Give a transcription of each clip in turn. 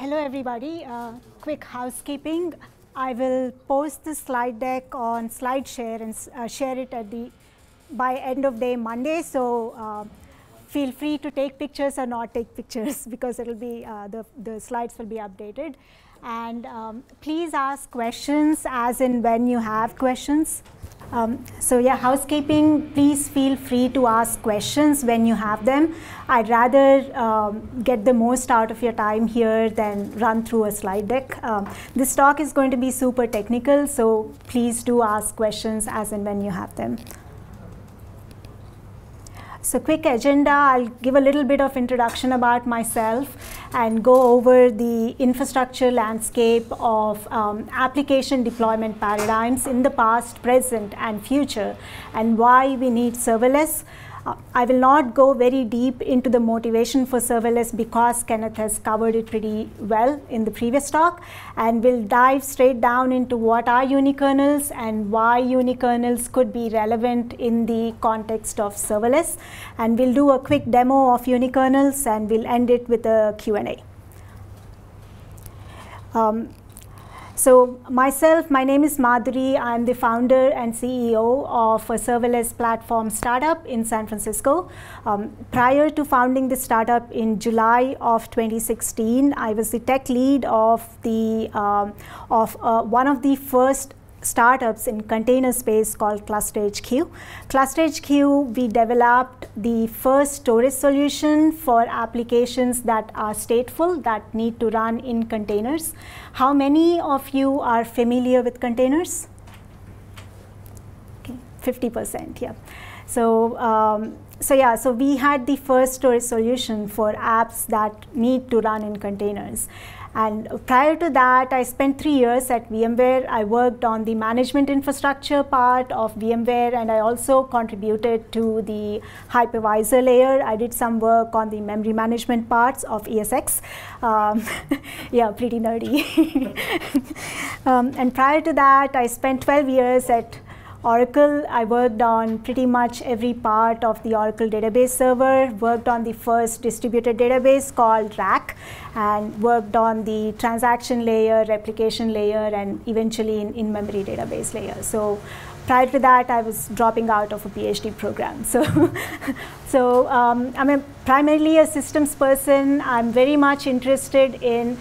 hello everybody. Uh, quick housekeeping. I will post the slide deck on SlideShare and uh, share it at the by end of day Monday. So uh, feel free to take pictures or not take pictures because it'll be uh, the the slides will be updated. And um, please ask questions as in when you have questions. Um, so yeah, housekeeping, please feel free to ask questions when you have them. I'd rather um, get the most out of your time here than run through a slide deck. Um, this talk is going to be super technical, so please do ask questions as and when you have them. So quick agenda, I'll give a little bit of introduction about myself and go over the infrastructure landscape of um, application deployment paradigms in the past, present and future and why we need serverless. Uh, I will not go very deep into the motivation for serverless because Kenneth has covered it pretty well in the previous talk and we'll dive straight down into what are unikernels and why unikernels could be relevant in the context of serverless and we'll do a quick demo of unikernels and we'll end it with a Q&A. Um, so myself, my name is Madhuri. I'm the founder and CEO of a serverless platform startup in San Francisco. Um, prior to founding the startup in July of 2016, I was the tech lead of the um, of uh, one of the first startups in container space called ClusterHQ. ClusterHQ, we developed the first storage solution for applications that are stateful, that need to run in containers. How many of you are familiar with containers? Okay, 50%, yeah. So, um, so yeah, so we had the first storage solution for apps that need to run in containers. And prior to that, I spent three years at VMware. I worked on the management infrastructure part of VMware, and I also contributed to the hypervisor layer. I did some work on the memory management parts of ESX. Um, yeah, pretty nerdy. um, and prior to that, I spent 12 years at Oracle, I worked on pretty much every part of the Oracle database server, worked on the first distributed database called RAC, and worked on the transaction layer, replication layer, and eventually in in-memory database layer. So prior to that, I was dropping out of a PhD program. So, so um, I'm a, primarily a systems person. I'm very much interested in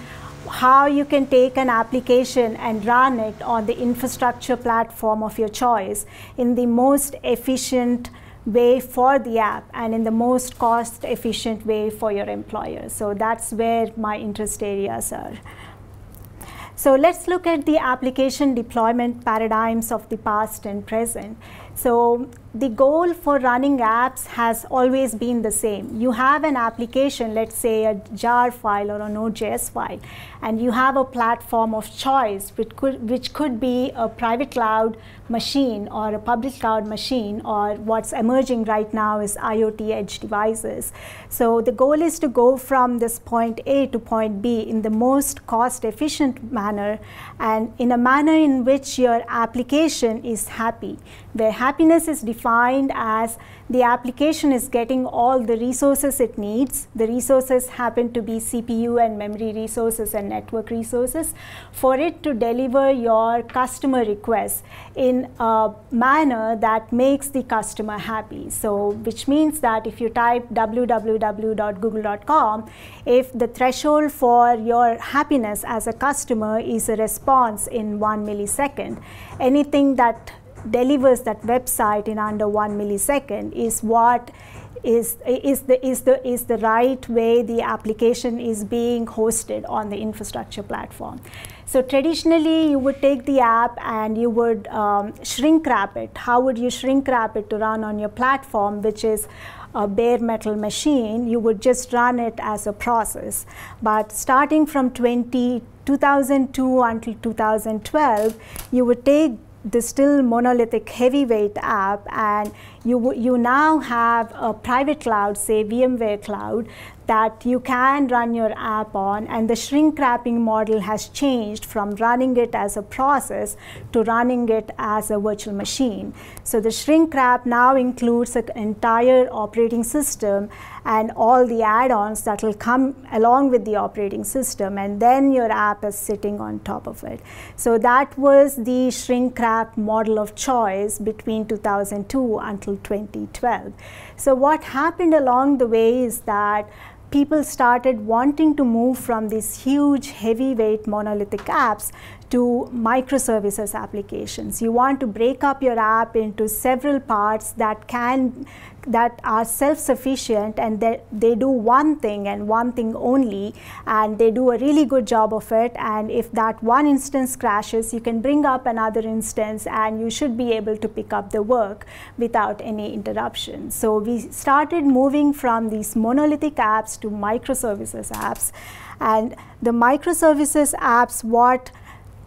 how you can take an application and run it on the infrastructure platform of your choice in the most efficient way for the app and in the most cost efficient way for your employer. So that's where my interest areas are. So let's look at the application deployment paradigms of the past and present. So the goal for running apps has always been the same. You have an application, let's say a jar file or a Node.js file, and you have a platform of choice, which could, which could be a private cloud machine or a public cloud machine, or what's emerging right now is IoT edge devices. So the goal is to go from this point A to point B in the most cost efficient manner and in a manner in which your application is happy, where happiness is defined defined as the application is getting all the resources it needs. The resources happen to be CPU and memory resources and network resources for it to deliver your customer requests in a manner that makes the customer happy. So, which means that if you type www.google.com, if the threshold for your happiness as a customer is a response in one millisecond, anything that delivers that website in under one millisecond is what is, is, the, is, the, is the right way the application is being hosted on the infrastructure platform. So traditionally, you would take the app and you would um, shrink wrap it. How would you shrink wrap it to run on your platform, which is a bare metal machine? You would just run it as a process. But starting from 20, 2002 until 2012, you would take the still monolithic heavyweight app and you, you now have a private cloud, say VMware Cloud, that you can run your app on and the shrink wrapping model has changed from running it as a process to running it as a virtual machine. So the shrink wrap now includes an entire operating system and all the add-ons that will come along with the operating system and then your app is sitting on top of it. So that was the shrink wrap model of choice between 2002 until 2012. So what happened along the way is that people started wanting to move from these huge heavyweight monolithic apps to microservices applications. You want to break up your app into several parts that can that are self-sufficient and they, they do one thing and one thing only and they do a really good job of it and if that one instance crashes you can bring up another instance and you should be able to pick up the work without any interruption. So we started moving from these monolithic apps to microservices apps and the microservices apps what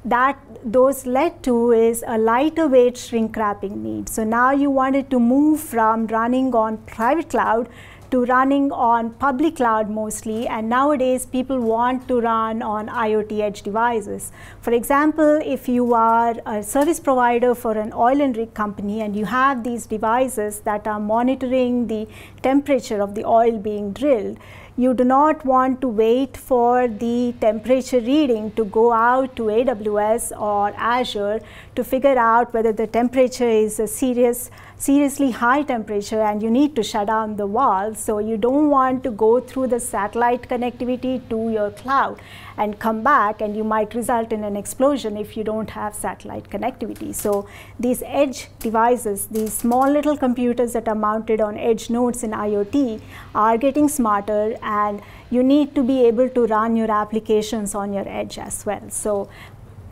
that those led to is a lighter weight shrink wrapping need. So now you wanted to move from running on private cloud to running on public cloud mostly and nowadays people want to run on IoT edge devices. For example, if you are a service provider for an oil and rig company and you have these devices that are monitoring the temperature of the oil being drilled, you do not want to wait for the temperature reading to go out to AWS or Azure to figure out whether the temperature is a serious seriously high temperature and you need to shut down the valve. So you don't want to go through the satellite connectivity to your cloud and come back and you might result in an explosion if you don't have satellite connectivity. So these edge devices, these small little computers that are mounted on edge nodes in IoT are getting smarter and you need to be able to run your applications on your edge as well. So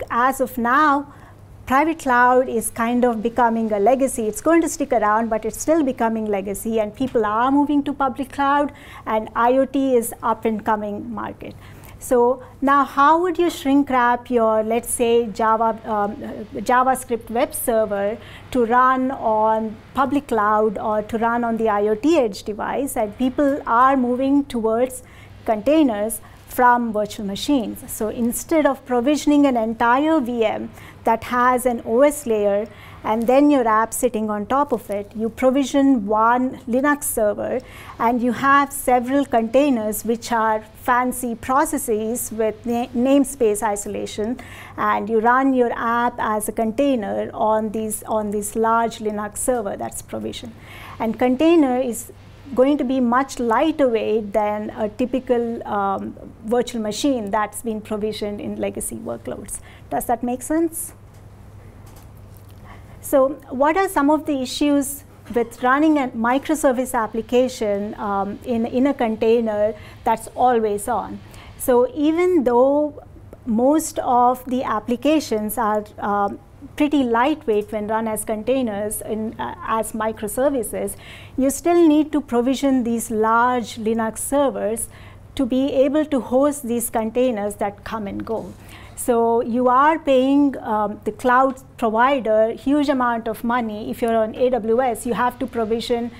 as of now, private cloud is kind of becoming a legacy. It's going to stick around, but it's still becoming legacy, and people are moving to public cloud, and IoT is up and coming market. So now, how would you shrink wrap your, let's say, Java um, JavaScript web server to run on public cloud or to run on the IoT edge device? And people are moving towards containers from virtual machines. So instead of provisioning an entire VM that has an OS layer and then your app sitting on top of it, you provision one Linux server and you have several containers which are fancy processes with na namespace isolation and you run your app as a container on these on this large Linux server that's provisioned. And container is going to be much lighter weight than a typical um, virtual machine that's been provisioned in legacy workloads. Does that make sense? So what are some of the issues with running a microservice application um, in, in a container that's always on? So even though most of the applications are um, pretty lightweight when run as containers in, uh, as microservices, you still need to provision these large Linux servers to be able to host these containers that come and go. So you are paying um, the cloud provider huge amount of money. If you're on AWS, you have to provision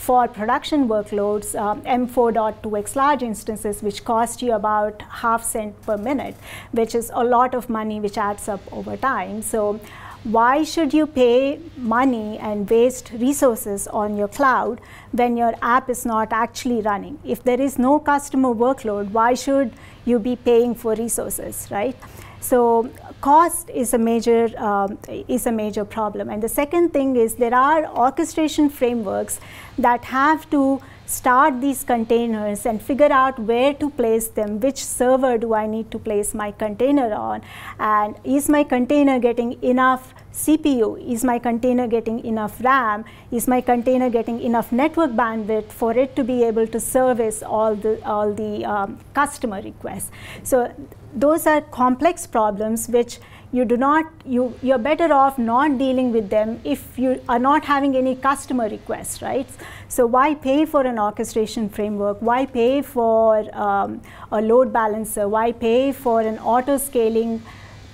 for production workloads, um, M4.2x large instances, which cost you about half cent per minute, which is a lot of money, which adds up over time. So why should you pay money and waste resources on your cloud when your app is not actually running? If there is no customer workload, why should you be paying for resources, right? So cost is a major um, is a major problem. And the second thing is there are orchestration frameworks that have to start these containers and figure out where to place them, which server do I need to place my container on, and is my container getting enough CPU? Is my container getting enough RAM? Is my container getting enough network bandwidth for it to be able to service all the all the um, customer requests? So those are complex problems which you do not you you're better off not dealing with them if you are not having any customer requests right so why pay for an orchestration framework why pay for um, a load balancer why pay for an auto scaling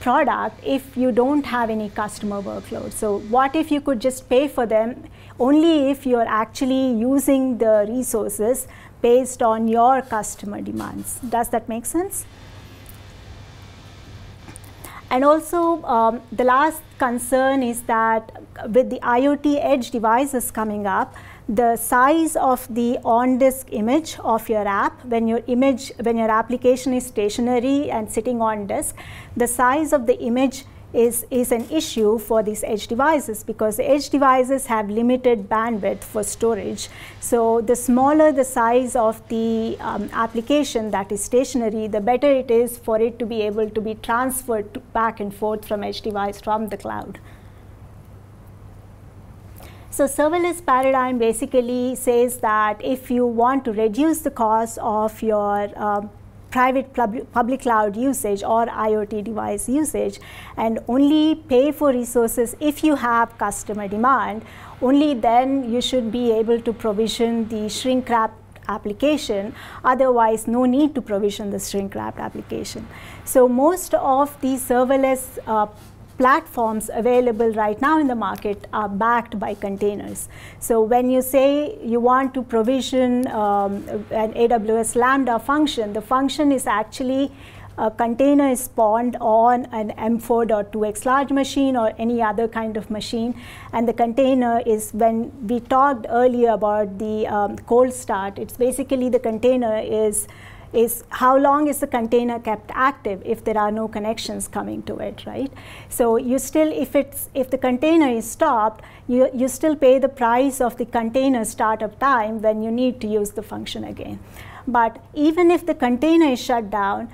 product if you don't have any customer workload. So what if you could just pay for them only if you're actually using the resources based on your customer demands. Does that make sense? And also, um, the last concern is that with the IoT edge devices coming up, the size of the on-disk image of your app, when your image, when your application is stationary and sitting on disk, the size of the image is, is an issue for these edge devices because edge devices have limited bandwidth for storage. So the smaller the size of the um, application that is stationary, the better it is for it to be able to be transferred to back and forth from edge device from the cloud. So serverless paradigm basically says that if you want to reduce the cost of your um, private public cloud usage or IoT device usage and only pay for resources if you have customer demand, only then you should be able to provision the shrink wrapped application. Otherwise, no need to provision the shrink wrapped application. So most of the serverless uh, platforms available right now in the market are backed by containers. So when you say you want to provision um, an AWS Lambda function, the function is actually a container is spawned on an M4.2x large machine or any other kind of machine. And the container is when we talked earlier about the um, cold start, it's basically the container is is how long is the container kept active if there are no connections coming to it, right? So you still, if it's if the container is stopped, you, you still pay the price of the container startup time when you need to use the function again. But even if the container is shut down,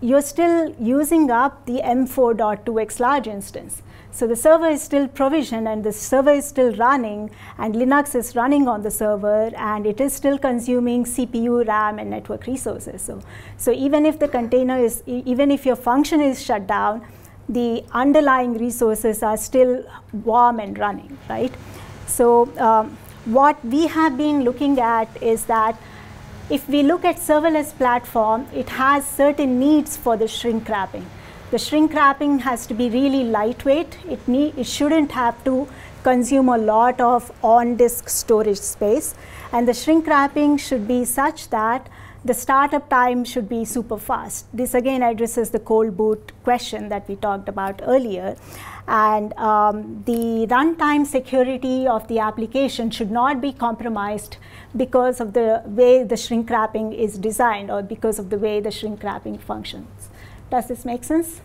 you're still using up the M4.2x large instance. So the server is still provisioned and the server is still running and Linux is running on the server and it is still consuming CPU, RAM and network resources. So, so even if the container is, even if your function is shut down, the underlying resources are still warm and running, right? So um, what we have been looking at is that if we look at serverless platform, it has certain needs for the shrink wrapping. The shrink wrapping has to be really lightweight. It, need, it shouldn't have to consume a lot of on-disk storage space. And the shrink wrapping should be such that the startup time should be super fast. This again addresses the cold boot question that we talked about earlier. And um, the runtime security of the application should not be compromised because of the way the shrink wrapping is designed or because of the way the shrink wrapping functions. Does this make sense?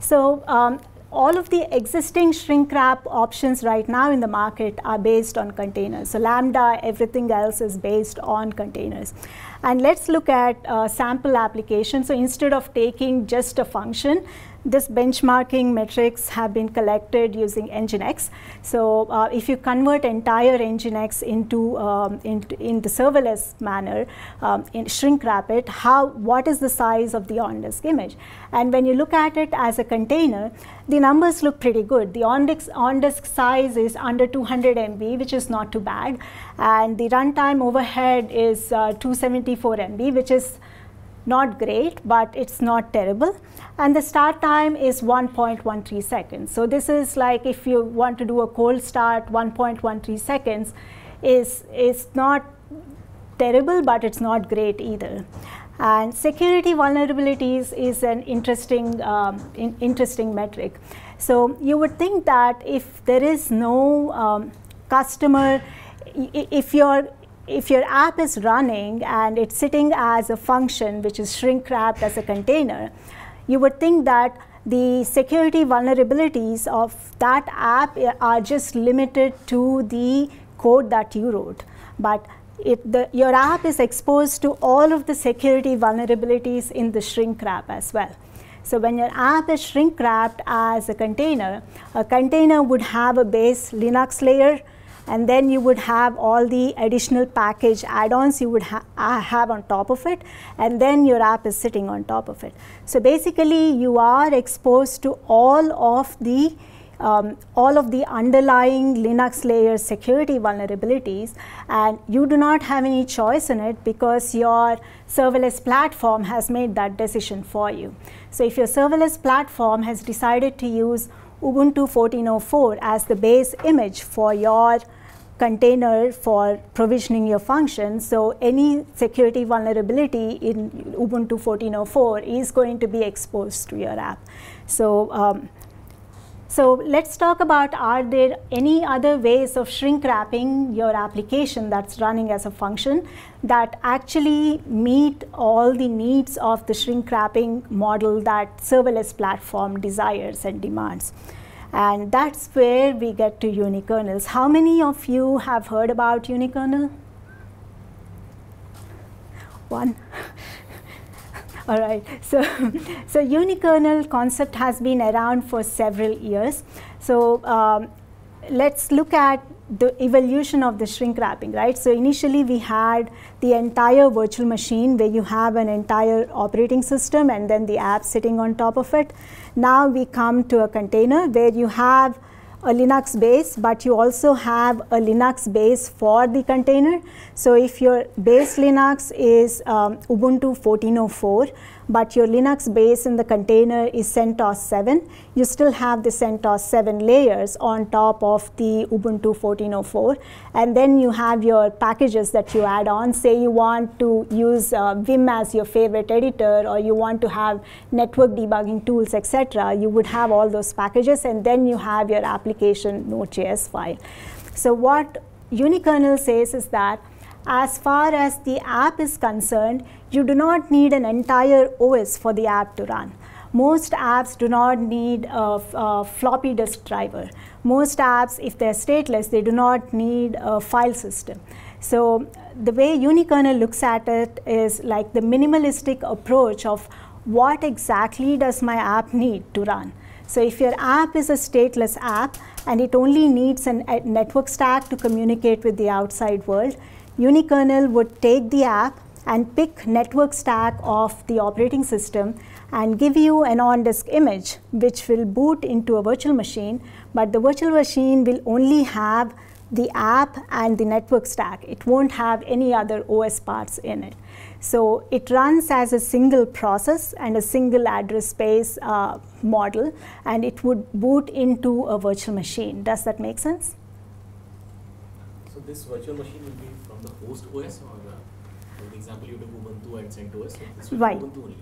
So um, all of the existing shrink wrap options right now in the market are based on containers. So Lambda, everything else is based on containers. And let's look at uh, sample application. So instead of taking just a function, this benchmarking metrics have been collected using Nginx. So uh, if you convert entire Nginx into, um, into in the serverless manner, um, in shrink wrap it, how what is the size of the on-disk image? And when you look at it as a container, the numbers look pretty good. The on-disk on-disk size is under 200 MB, which is not too bad, and the runtime overhead is uh, 274 MB, which is not great, but it's not terrible. And the start time is 1.13 seconds. So this is like if you want to do a cold start, 1.13 seconds is, is not terrible, but it's not great either. And security vulnerabilities is an interesting, um, in, interesting metric. So you would think that if there is no um, customer, if your if your app is running and it's sitting as a function which is shrink wrapped as a container, you would think that the security vulnerabilities of that app eh, are just limited to the code that you wrote. But the, your app is exposed to all of the security vulnerabilities in the shrink wrap as well. So when your app is shrink wrapped as a container, a container would have a base Linux layer, and then you would have all the additional package add-ons you would ha uh, have on top of it and then your app is sitting on top of it. So basically you are exposed to all of the um, all of the underlying Linux layer security vulnerabilities and you do not have any choice in it because your serverless platform has made that decision for you. So if your serverless platform has decided to use Ubuntu 14.04 as the base image for your container for provisioning your function. So any security vulnerability in Ubuntu 14.04 is going to be exposed to your app. So um, so let's talk about are there any other ways of shrink wrapping your application that's running as a function that actually meet all the needs of the shrink wrapping model that serverless platform desires and demands. And that's where we get to unikernels. How many of you have heard about unikernel? One. All right, so, so unikernel concept has been around for several years. So um, let's look at the evolution of the shrink wrapping, right? So initially we had the entire virtual machine where you have an entire operating system and then the app sitting on top of it. Now we come to a container where you have a Linux base, but you also have a Linux base for the container. So if your base Linux is um, Ubuntu 14.04, but your Linux base in the container is CentOS 7, you still have the CentOS 7 layers on top of the Ubuntu 14.04. And then you have your packages that you add on. Say you want to use uh, Vim as your favorite editor, or you want to have network debugging tools, etc. You would have all those packages, and then you have your application Node.js file. So what unikernel says is that as far as the app is concerned, you do not need an entire OS for the app to run. Most apps do not need a, a, floppy disk driver. Most apps, if they're stateless, they do not need a file system. So the way unikernel looks at it is like the minimalistic approach of what exactly does my app need to run. So if your app is a stateless app and it only needs a network stack to communicate with the outside world, unikernel would take the app and pick network stack of the operating system and give you an on-disk image which will boot into a virtual machine, but the virtual machine will only have the app and the network stack. It won't have any other OS parts in it. So it runs as a single process and a single address space uh, model, and it would boot into a virtual machine. Does that make sense? So this virtual machine will be from the host OS or example, you took Ubuntu and CentOS, so this will right. Ubuntu only.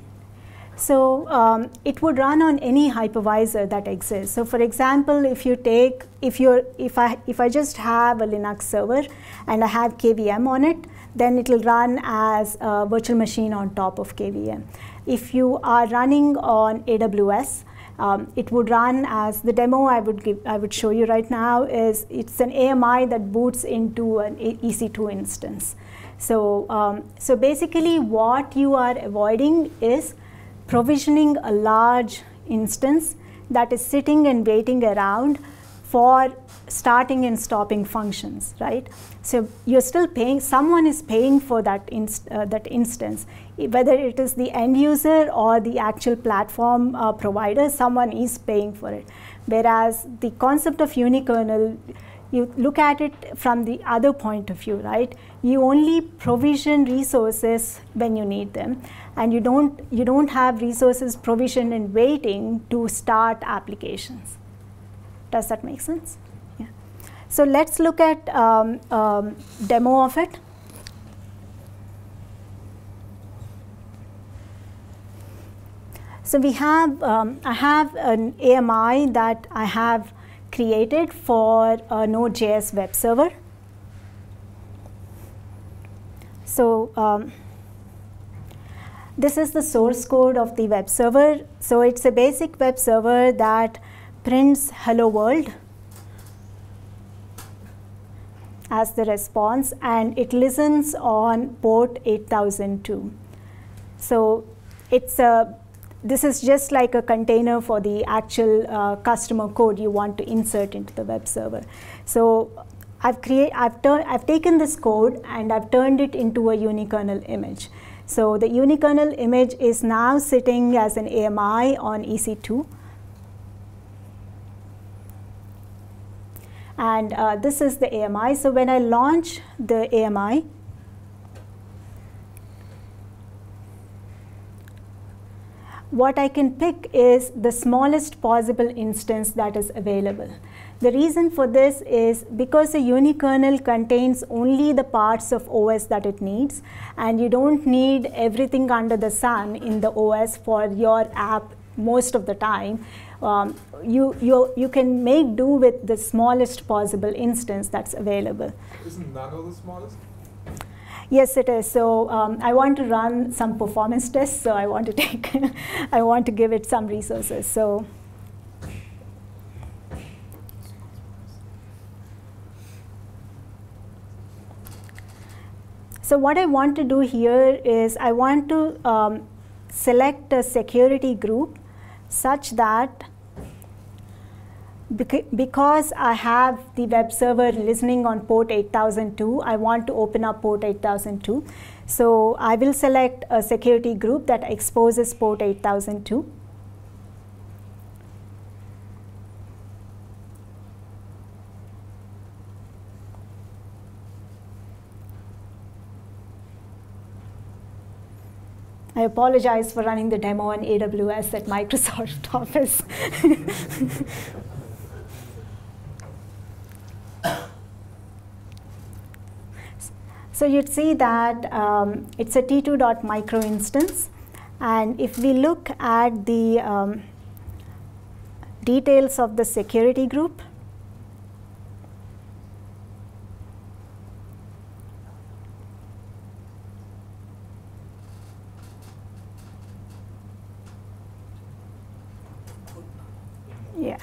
So um, it would run on any hypervisor that exists. So for example, if you take, if you're, if I, if I just have a Linux server and I have KVM on it, then it will run as a virtual machine on top of KVM. If you are running on AWS, um, it would run as the demo I would give, I would show you right now is it's an AMI that boots into an EC2 instance. So, um, so basically what you are avoiding is provisioning a large instance that is sitting and waiting around for starting and stopping functions, right? So you're still paying, someone is paying for that, inst uh, that instance, whether it is the end user or the actual platform uh, provider, someone is paying for it. Whereas the concept of unikernel, you look at it from the other point of view, right? You only provision resources when you need them, and you don't you don't have resources provisioned and waiting to start applications. Does that make sense? Yeah. So let's look at um, um, demo of it. So we have, um, I have an AMI that I have created for a Node.js web server. So um, this is the source code of the web server. So it's a basic web server that prints hello world as the response and it listens on port 8002. So it's a this is just like a container for the actual uh, customer code you want to insert into the web server. So I've create, I've, I've taken this code and I've turned it into a unikernel image. So the unikernel image is now sitting as an AMI on EC2. And uh, this is the AMI. So when I launch the AMI, what I can pick is the smallest possible instance that is available. The reason for this is because a unikernel contains only the parts of OS that it needs and you don't need everything under the sun in the OS for your app most of the time. Um, you, you, you can make do with the smallest possible instance that's available. Isn't Nano the smallest? Yes, it is. So um, I want to run some performance tests. So I want to take, I want to give it some resources. So. So what I want to do here is I want to um, select a security group such that because I have the web server listening on port 8002, I want to open up port 8002. So I will select a security group that exposes port 8002. I apologize for running the demo on AWS at Microsoft Office. so you'd see that um, it's a t2.micro instance. And if we look at the um, details of the security group, Yeah.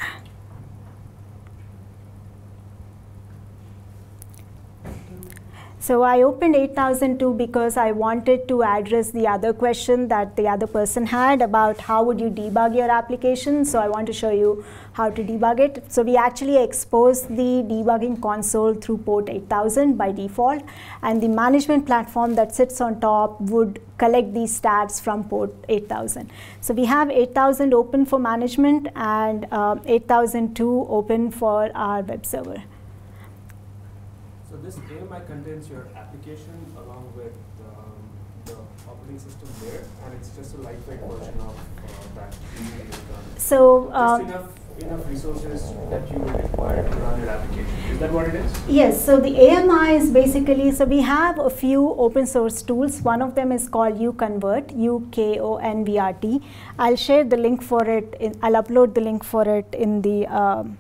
So I opened 8002 because I wanted to address the other question that the other person had about how would you debug your application. So I want to show you how to debug it. So we actually expose the debugging console through port 8000 by default. And the management platform that sits on top would collect these stats from port 8000. So we have 8000 open for management and uh, 8002 open for our web server. This AMI contains your application along with um, the operating system there, and it's just a lightweight version of uh, that. So uh, just enough enough resources that you will require to run your application. Is that what it is? Yes. So the AMI is basically so we have a few open source tools. One of them is called uKonvert, U K O N V R T. I'll share the link for it. In, I'll upload the link for it in the. Um,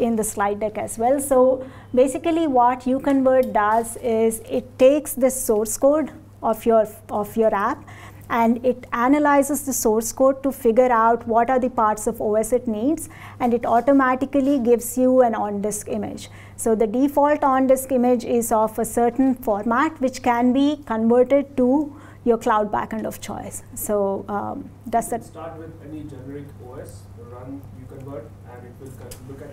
in the slide deck as well. So basically what uKonvert does is it takes the source code of your, of your app and it analyzes the source code to figure out what are the parts of OS it needs and it automatically gives you an on-disk image. So the default on-disk image is of a certain format which can be converted to your cloud backend of choice. So um, does that start with any generic OS, run uKonvert,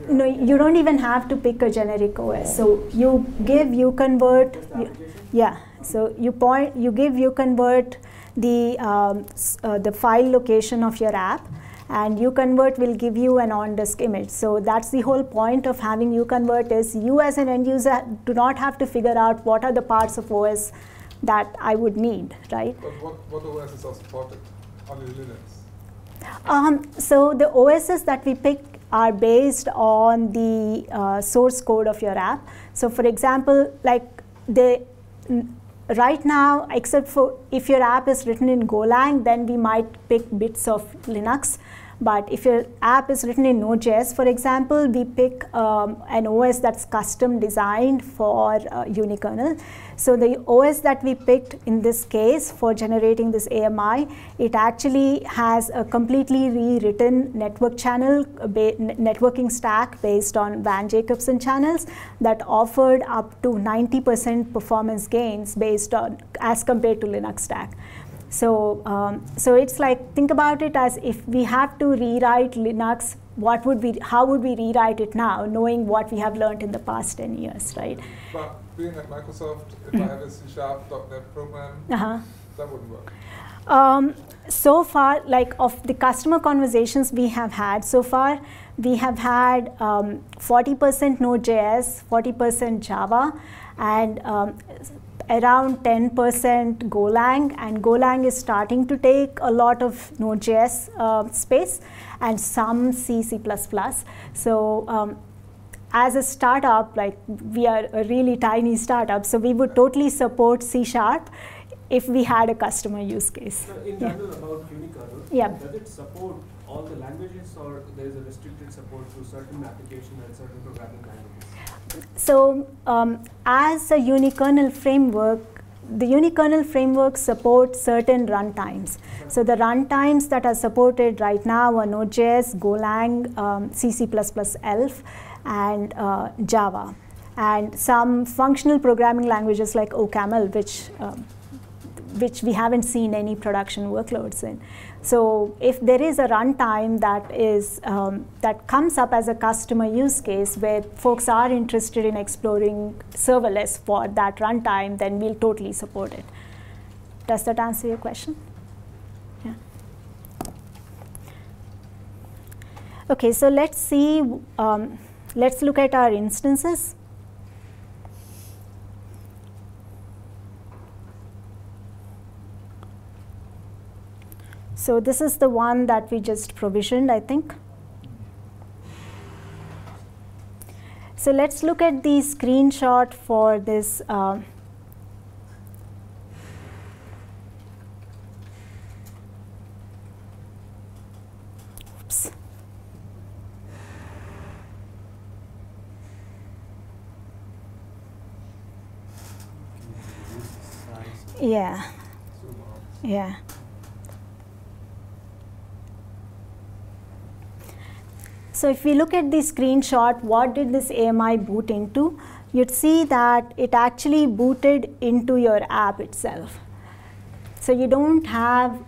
no, you don't even have to pick a generic OS. So you give uKonvert, you, yeah. So you point, you give uKonvert the um, uh, the file location of your app, and uKonvert will give you an on-disk image. So that's the whole point of having uKonvert is you as an end user do not have to figure out what are the parts of OS that I would need, right? But what, what OSs are supported? Only Linux. Um, so the OSs that we pick are based on the uh, source code of your app. So for example, like the right now, except for if your app is written in Golang, then we might pick bits of Linux. But if your app is written in Node.js, for example, we pick um, an OS that's custom designed for uh, unikernel. So the OS that we picked in this case for generating this AMI, it actually has a completely rewritten network channel, networking stack based on Van Jacobson channels that offered up to 90% performance gains based on as compared to Linux stack. So, um, so it's like think about it as if we have to rewrite Linux, what would we, how would we rewrite it now, knowing what we have learned in the past 10 years, right? But being at Microsoft, if I have a C Sharp .NET program, Uh-huh. that wouldn't work. Um, so far, like of the customer conversations we have had, so far we have had um, 40% Node.js, 40% Java, and um, around 10% Golang. And Golang is starting to take a lot of Node.js uh, space and some C, C++. So um, as a startup, like we are a really tiny startup, so we would totally support C Sharp if we had a customer use case. Uh, in Yeah. about unikernel, Yeah. does it support all the languages or there is a restricted support to certain application and certain programming languages? So, um, as a unikernel framework, the unikernel framework supports certain runtimes. So, the runtimes that are supported right now are Node.js, Golang, um, C, ELF, and uh, Java, and some functional programming languages like OCaml, which um, which we haven't seen any production workloads in. So if there is a runtime that is um, that comes up as a customer use case where folks are interested in exploring serverless for that runtime, then we'll totally support it. Does that answer your question? Yeah. Okay, so let's see. Um, let's look at our instances. So this is the one that we just provisioned, I think. So let's look at the screenshot for this. Uh. Yeah, yeah. So if we look at the screenshot, what did this AMI boot into? You'd see that it actually booted into your app itself. So you don't have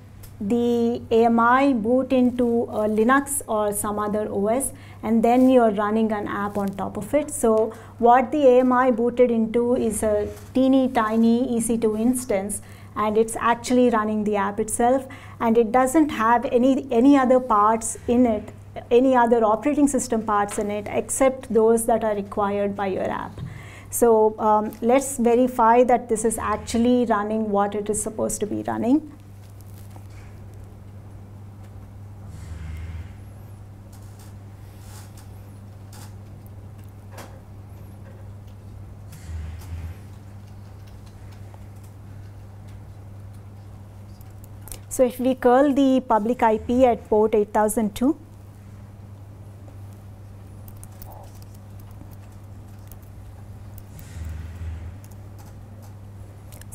the AMI boot into a Linux or some other OS and then you're running an app on top of it. So what the AMI booted into is a teeny tiny EC2 instance and it's actually running the app itself and it doesn't have any, any other parts in it, any other operating system parts in it except those that are required by your app. So um, let's verify that this is actually running what it is supposed to be running. So if we curl the public IP at port 8002,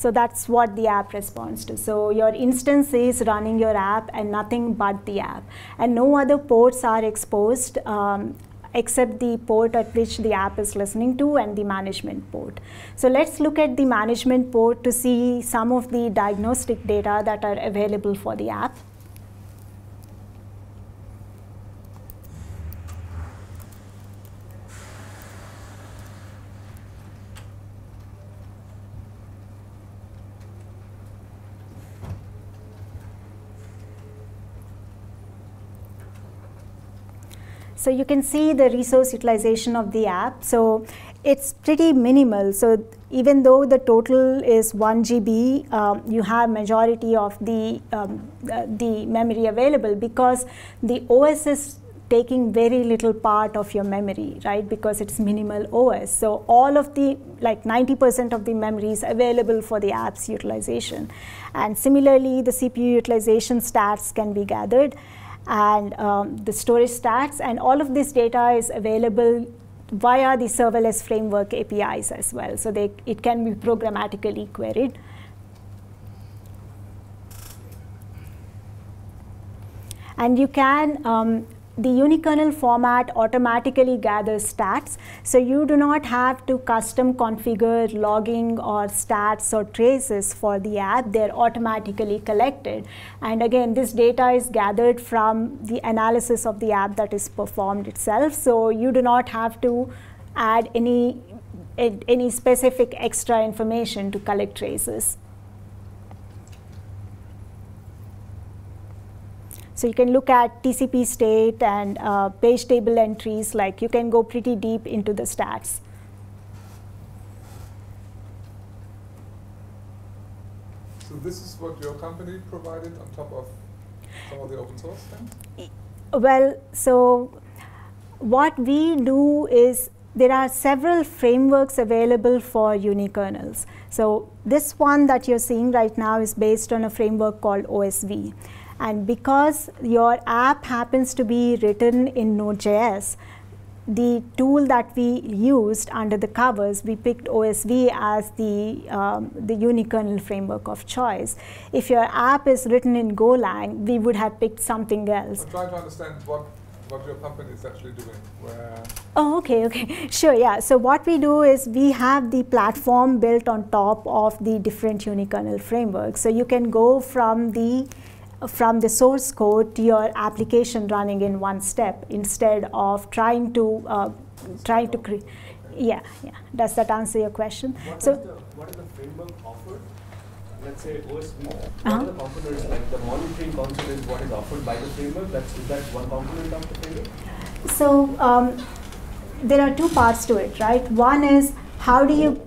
So that's what the app responds to. So your instance is running your app and nothing but the app. And no other ports are exposed um, except the port at which the app is listening to and the management port. So let's look at the management port to see some of the diagnostic data that are available for the app. So you can see the resource utilization of the app. So it's pretty minimal. So even though the total is 1 GB, um, you have majority of the, um, uh, the memory available because the OS is taking very little part of your memory, right? Because it's minimal OS. So all of the, like 90% of the memory is available for the app's utilization. And similarly, the CPU utilization stats can be gathered and um, the storage stats and all of this data is available via the serverless framework APIs as well. So they, it can be programmatically queried. And you can, um, the unikernel format automatically gathers stats. So you do not have to custom configure logging or stats or traces for the app. They're automatically collected. And again, this data is gathered from the analysis of the app that is performed itself. So you do not have to add any any specific extra information to collect traces. So you can look at TCP state and uh, page table entries, like you can go pretty deep into the stats. So this is what your company provided on top of some of the open source things? Well, so what we do is there are several frameworks available for unikernels. So this one that you're seeing right now is based on a framework called OSv. And because your app happens to be written in Node.js, the tool that we used under the covers, we picked OSv as the, um, the unikernel framework of choice. If your app is written in Golang, we would have picked something else. I'm trying to understand what, what your company is actually doing. Where Oh, okay, okay. Sure, yeah. So what we do is we have the platform built on top of the different unikernel frameworks. So you can go from the from the source code to your application running in one step instead of trying to uh, trying to create. Yeah, yeah. Does that answer your question? What so is the what is the framework offered? Let's say OSv. What Uh-huh. the components like the monitoring console is what is offered by the framework? That's is that one component of the framework? So um, there are two parts to it, right? One is how do you,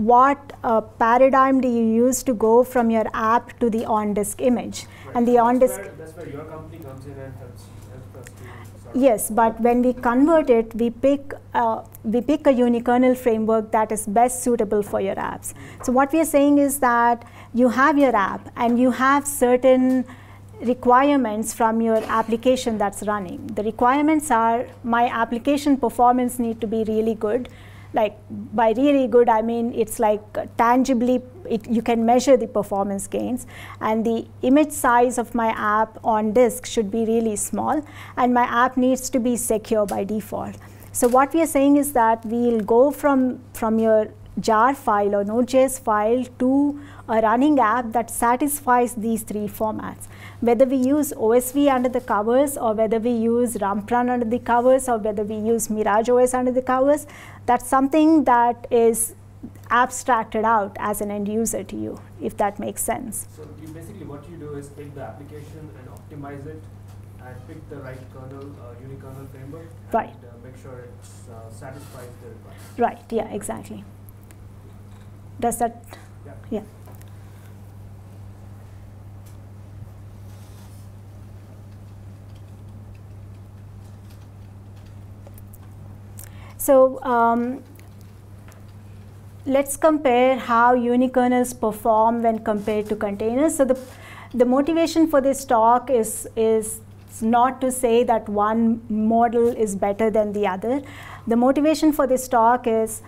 what uh, paradigm do you use to go from your app to the on-disk image? And the on-disk, that's where your company comes in and helps helps us to sort of yes, but when we convert it, we pick, uh, we pick a unikernel framework that is best suitable for your apps. So what we are saying is that you have your app and you have certain requirements from your application that's running. The requirements are my application performance need to be really good. Like by really good, I mean it's like uh, tangibly, it, you can measure the performance gains, and the image size of my app on disk should be really small, and my app needs to be secure by default. So what we are saying is that we'll go from from your jar file or Node.js file to a running app that satisfies these three formats. Whether we use OSv under the covers or whether we use Rumprun under the covers or whether we use Mirage OS under the covers, that's something that is abstracted out as an end user to you, if that makes sense. So you basically what you do is take the application and optimize it and pick the right kernel, uh, unikernel framework Right. and uh, make sure it uh, satisfies the requirements. Right, yeah, exactly. Does that, Yeah. yeah. So um, let's compare how unikernels perform when compared to containers. So the, the motivation for this talk is, is not to say that one model is better than the other. The motivation for this talk is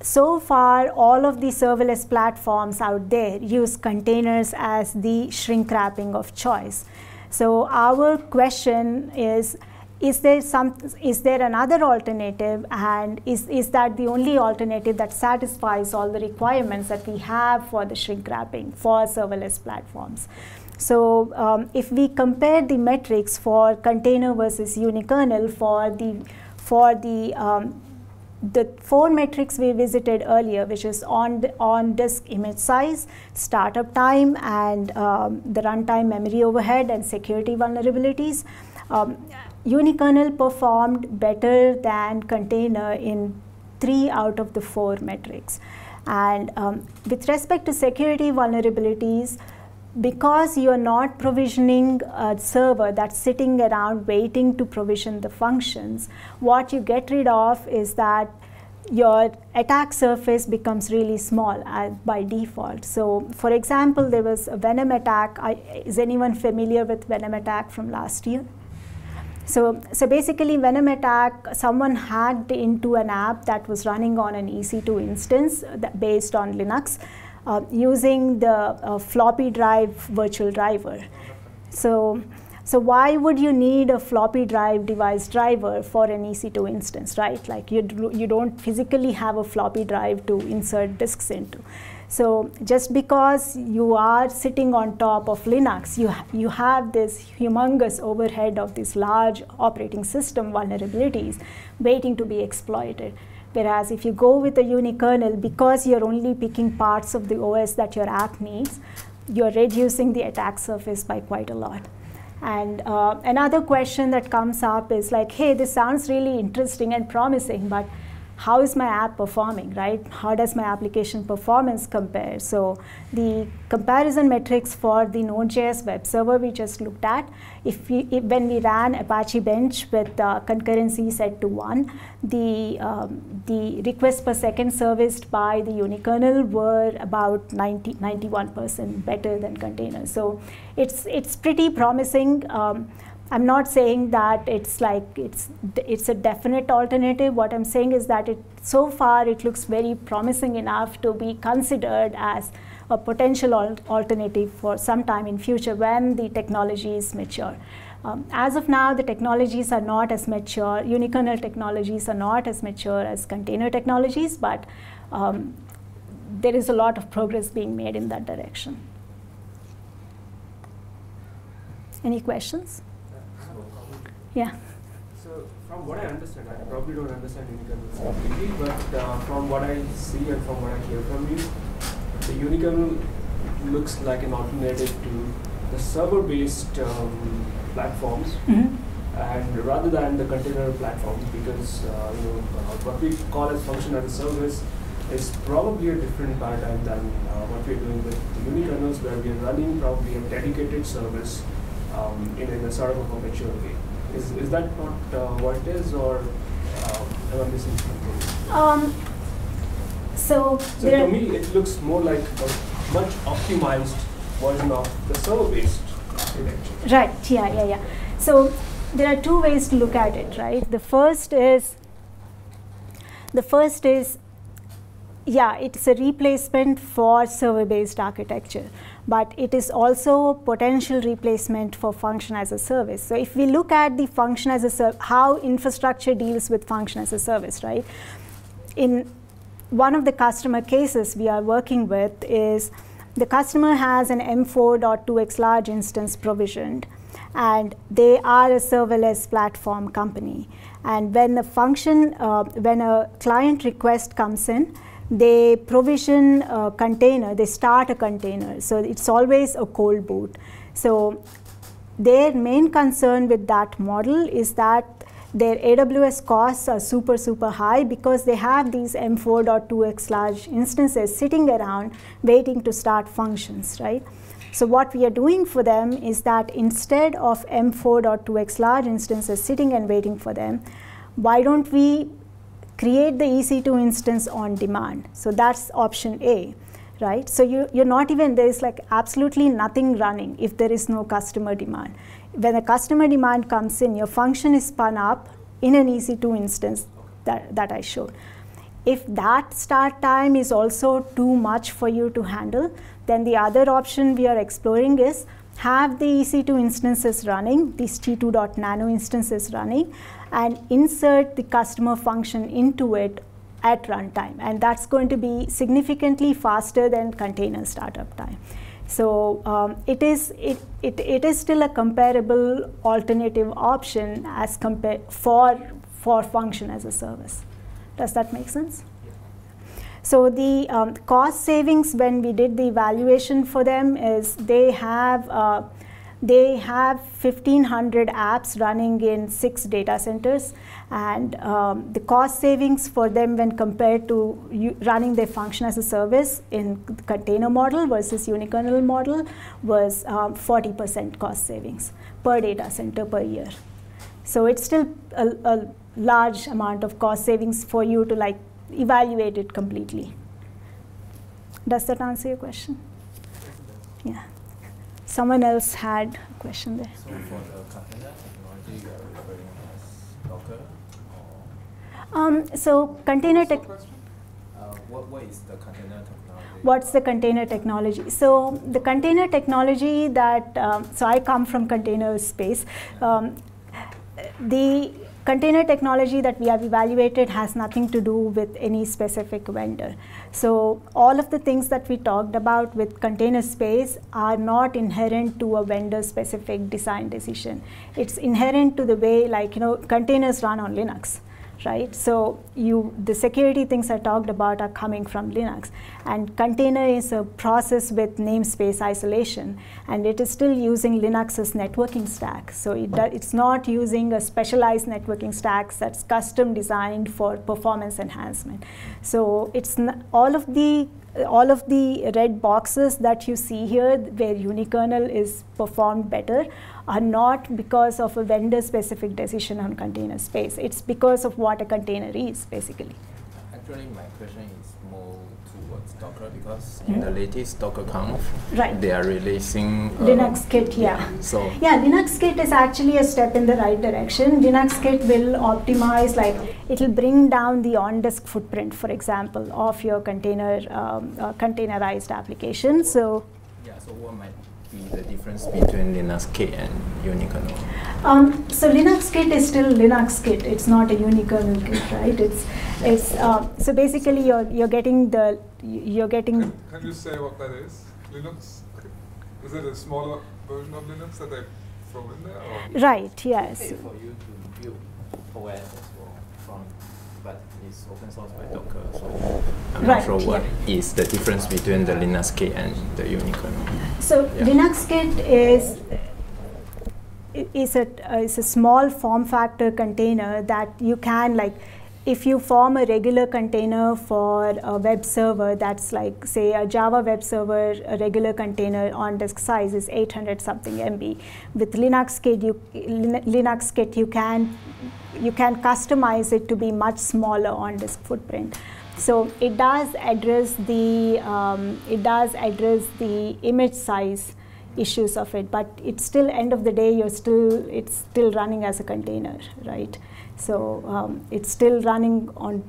so far all of the serverless platforms out there use containers as the shrink wrapping of choice. So our question is, is there some is there another alternative and is, is that the only alternative that satisfies all the requirements that we have for the shrink wrapping for serverless platforms so um, if we compare the metrics for container versus unikernel for the for the um, the four metrics we visited earlier, which is on on disk image size, startup time, and um, the runtime memory overhead and security vulnerabilities. Um, unikernel performed better than container in three out of the four metrics. And um, with respect to security vulnerabilities, because you are not provisioning a server that's sitting around waiting to provision the functions, what you get rid of is that your attack surface becomes really small uh, by default. So, for example, there was a Venom attack. I, is anyone familiar with Venom attack from last year? So, so basically Venom attack, someone hacked into an app that was running on an EC2 instance that based on Linux uh, using the uh, floppy drive virtual driver. So, so why would you need a floppy drive device driver for an EC2 instance, right? Like you, you don't physically have a floppy drive to insert disks into. So just because you are sitting on top of Linux, you, you have this humongous overhead of these large operating system vulnerabilities waiting to be exploited. Whereas if you go with a unikernel, because you're only picking parts of the OS that your app needs, you're reducing the attack surface by quite a lot. And uh, another question that comes up is like, hey, this sounds really interesting and promising, but how is my app performing, right? How does my application performance compare? So the comparison metrics for the Node.js web server we just looked at, if, we, if when we ran Apache Bench with uh, concurrency set to one, the, um, the request per second serviced by the unikernel were about 90, 91% better than containers. So it's, it's pretty promising. Um, I'm not saying that it's like it's it's a definite alternative. What I'm saying is that it so far it looks very promising enough to be considered as a potential al alternative for some time in future when the technology is mature. Um, as of now, the technologies are not as mature. Unikernel technologies are not as mature as container technologies, but um, there is a lot of progress being made in that direction. Any questions? Yeah. So from what I understand, I probably don't understand unikernel completely, but uh, from what I see and from what I hear from you, the unikernel looks like an alternative to the server-based um, platforms, Mm-hmm. and rather than the container platforms, because uh, you know uh, what we call as function as a service is probably a different paradigm than uh, what we're doing with the unikernels, where we're running probably a dedicated service um, in, in a sort of a perpetual way. Is, is that not uh, what it is, or uh, am I missing something? Um, so, So to me, it looks more like a much optimized version of the server-based architecture. Right, yeah, yeah, yeah. So there are two ways to look at it, right? The first is, the first is, yeah, it's a replacement for server-based architecture, but it is also potential replacement for function as a service. So if we look at the function as a service, how infrastructure deals with function as a service, right? In one of the customer cases we are working with is the customer has an M4.2x large instance provisioned and they are a serverless platform company. And when the function, uh, when a client request comes in, they provision a container, they start a container. So it's always a cold boot. So their main concern with that model is that their AWS costs are super, super high because they have these M4.2x large instances sitting around waiting to start functions, right? So what we are doing for them is that instead of M4.2x large instances sitting and waiting for them, why don't we create the EC2 instance on demand? So that's option A, right? So you, you're not even, there's like absolutely nothing running if there is no customer demand. When a customer demand comes in, your function is spun up in an EC2 instance that, that I showed. If that start time is also too much for you to handle, then the other option we are exploring is have the EC2 instances running, these T2.nano instances running, and insert the customer function into it at runtime. And that's going to be significantly faster than container startup time. So um, it is it, it, it is still a comparable alternative option as compare for for function as a service. Does that make sense? So the um, cost savings when we did the evaluation for them is they have uh, they have 1500 apps running in six data centers and um, the cost savings for them when compared to running their function as a service in container model versus unikernel model was 40% um, cost savings per data center per year so it's still a, a large amount of cost savings for you to like evaluate it completely. Does that answer your question? Yeah. Someone else had a question there. So for the container technology, you are referring as Docker Um, so container What's the tech. uh, what, what is the container technology? What's the container technology? So the container technology that um, so I come from container space. Um, the container technology that we have evaluated has nothing to do with any specific vendor. So all of the things that we talked about with container space are not inherent to a vendor specific design decision. It's inherent to the way like you know containers run on Linux. Right? So you, the security things I talked about are coming from Linux. And container is a process with namespace isolation, and it is still using Linux's networking stack. So it it's not using a specialized networking stack that's custom designed for performance enhancement. So it's all of the all of the red boxes that you see here where unikernel is performed better are not because of a vendor specific decision on container space. It's because of what a container is basically. Actually, my question is Docker because in the latest DockerCon, Right. they are releasing uh, Linux Kit, yeah. So Yeah, Linux Kit is actually a step in the right direction. Linux Kit will optimize, like, it'll bring down the on-disk footprint, for example, of your container um, uh, containerized application. So, yeah, so what might the difference between Linux Kit and Unikernel? um, so Linux Kit is still Linux Kit. It's not a unikernel kit, right? It's, it's uh, so basically you're you're getting the you're getting Can, can you say what that is? Linux? Is it a smaller version of Linux that they throw in there? Or? right. Yes. Pay for you to build OS as well from, but it's open source by Docker, so I'm Right, not sure what yeah. is the difference between the Linux Kit and the Unikernel. So Yeah. Linux Kit is is a uh, is a small form factor container that you can like if you form a regular container for a web server that's like say a Java web server a regular container on disk size is 800 something MB with Linux Kit you Lin- Linux Kit you can you can customize it to be much smaller on disk footprint. So it does address the um, it does address the image size issues of it but it's still end of the day you're still it's still running as a container right? So um, it's still running on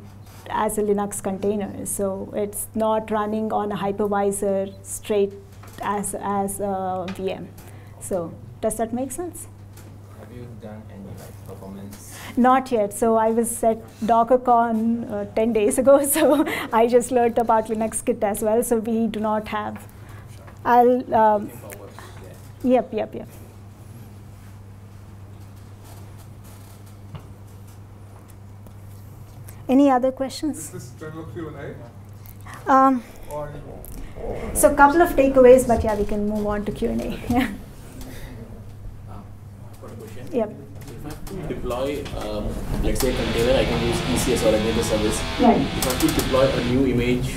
as a linux container so it's not running on a hypervisor straight as as a vm so does that make sense? Have you done? Not yet. So I was at DockerCon uh, 10 days ago, so I just learned about Linux Kit as well. So we do not have. I'll. Um, Looking forward, yeah. yep, yep, yep. Any other Is questions? this general Q&A? Um, so a couple of takeaways, but yeah, we can move on to Q and A. Yeah. Uh, got a question. Yep. If I have to deploy, um, let's say a container, I can use ECS or any other service. Right. If I have to deploy a new image,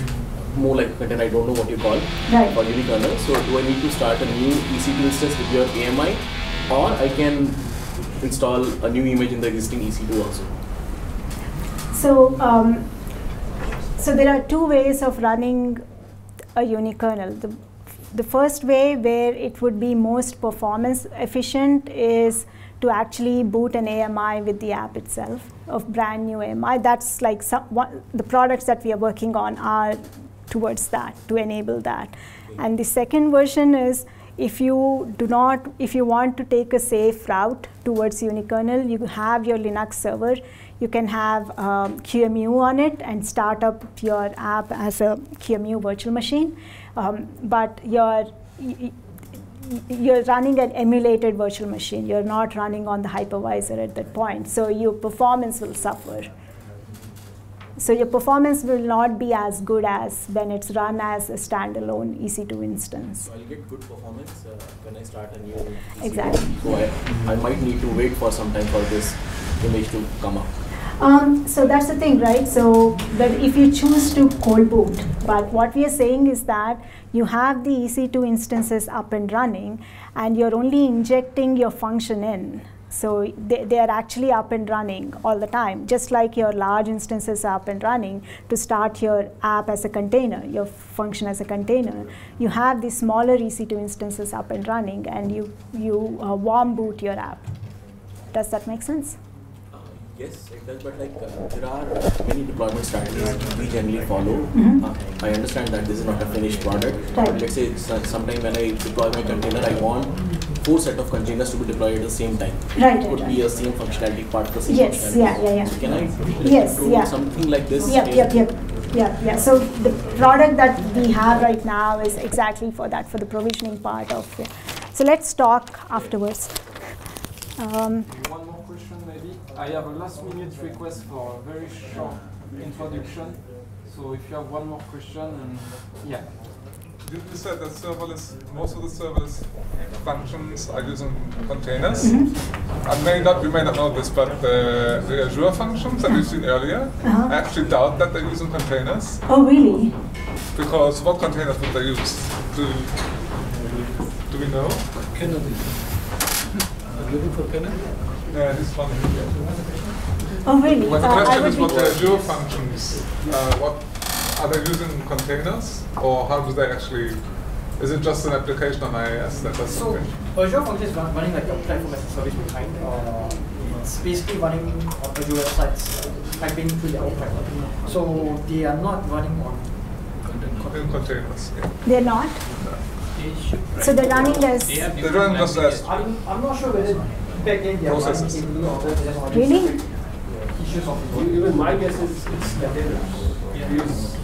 more like a container, I don't know what you call, Right. Unikernel. So do I need to start a new EC2 instance with your AMI, or I can install a new image in the existing EC2 also? So, um, so there are two ways of running a unikernel. The, the first way where it would be most performance efficient is to actually boot an AMI with the app itself of brand new AMI. That's like some, one, the products that we are working on are towards that to enable that. And the second version is if you do not, if you want to take a safe route towards unikernel, you have your Linux server. You can have um, QEMU on it and start up your app as a QEMU virtual machine. Um, but you're y- y- you're running an emulated virtual machine. You're not running on the hypervisor at that point. So your performance will suffer. So your performance will not be as good as when it's run as a standalone EC2 instance. So I'll get good performance uh, when I start a new EC2. Exactly. So I, I might need to wait for some time for this image to come up. Um, so that's the thing, right? So that if you choose to cold boot, but what we are saying is that you have the EC2 instances up and running, and you're only injecting your function in. So they, they are actually up and running all the time, just like your large instances are up and running to start your app as a container, your function as a container. You have the smaller EC2 instances up and running, and you you uh, warm boot your app. Does that make sense? Uh, Yes, it does, but like uh, there are many deployment strategies we generally follow. Mhm. Uh, I understand that this is not a finished product. But let's say so- sometime when I deploy my container, I want four set of containers to be deployed at the same time. Right, It could right, be a same functionality, part of the same Yes, functionality. yeah, yeah, yeah. So can I like, Yes, yeah. something like this? Yep, yep, yep. Yeah, yeah. So the product that we have right now is exactly for that, for the provisioning part of it. So let's talk afterwards. Um, one more question maybe. I have a last minute request for a very short introduction. So if you have one more question, and yeah. You you said that serverless, most of the serverless functions are using containers. Mm-hmm. I may not, you may not know this, but the, the Azure functions that we've seen earlier, Uh-huh. I actually doubt that they're using containers. Oh, really? Because what containers would they use? Do, do we know? Kennedy. looking for Kennedy? Yeah, this one. Oh, really? Well, the Uh, I question would is what be- the Azure functions, uh, what, are they using containers? Or how do they actually, is it just an application on IIS that does So something? Azure Function is run, running like a platform as a service behind. Uh, it's basically running on Azure websites, piping through their own pipeline. So they are not running on In containers, yeah. They're not? So they're running as, They're running just as, I'm, I'm not sure whether back then they are running Processes. heavily or whether they're just running Really? specific issues of Even my guess is it's containers. Because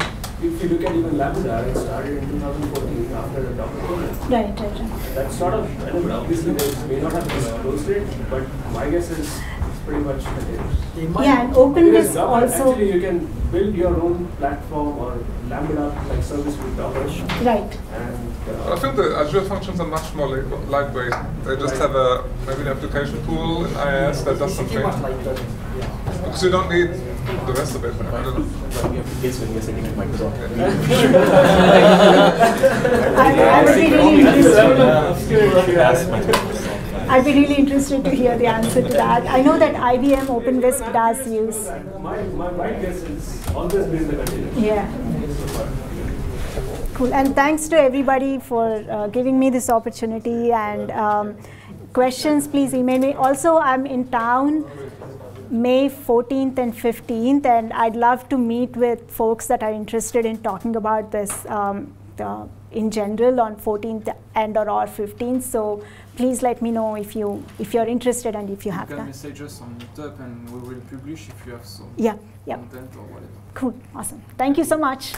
if you look at even Lambda, it started in 2014 after the Docker project. right, right, right. That's sort of, I mean, obviously they may not have disclosed it, but my guess is it's pretty much containers. They Yeah, and Because OpenWhisk Docker, also, Actually, you can build your own platform or Lambda like service with Docker. right. And I uh, think the Azure functions are much more li- lightweight. They just have a, maybe an application pool in IIS that does basically much something. yeah. Because you don't need the rest of it. I don't know. But we have to guess when we are sitting at Microsoft. I, I would be really interested. I'd be really interested to hear the answer to that. I know that IBM OpenWhisk does use, my, my, my guess is always been the yeah. Cool, and thanks to everybody for uh, giving me this opportunity and um, questions, please email me. Also, I'm in town May 14th and 15th, and I'd love to meet with folks that are interested in talking about this um, the, in general on 14th and or, or 15th. So please let me know if you if you're interested and if you You have can that. message us on Meetup and we will publish if you have some Yeah, yeah, content or whatever. cool, awesome. Thank you so much.